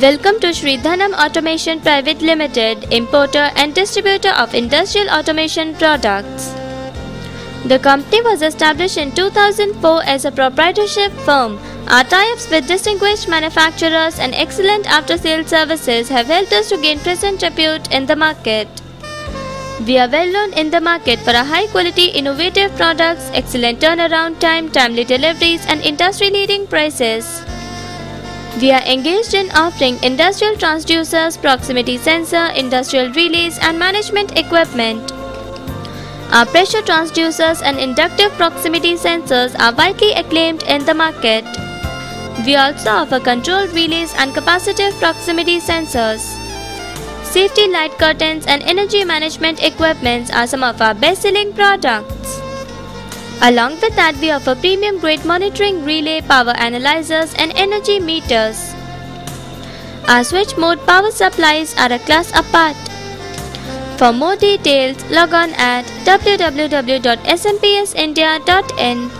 Welcome to Sree Dhanam Automation Private Limited, importer and distributor of industrial automation products. The company was established in 2004 as a proprietorship firm. Our tie-ups with distinguished manufacturers and excellent after-sales services have helped us to gain present repute in the market. We are well known in the market for our high quality innovative products, excellent turnaround time, timely deliveries and industry leading prices. We are engaged in offering industrial transducers, proximity sensor, industrial relays and management equipment. Our pressure transducers and inductive proximity sensors are widely acclaimed in the market. We also offer controlled relays and capacitive proximity sensors. Safety light curtains and energy management equipments are some of our best selling products. Along with that, we offer premium grade monitoring relay, power analyzers, and energy meters. Our switch mode power supplies are a class apart. For more details, log on at www.smpsindia.in.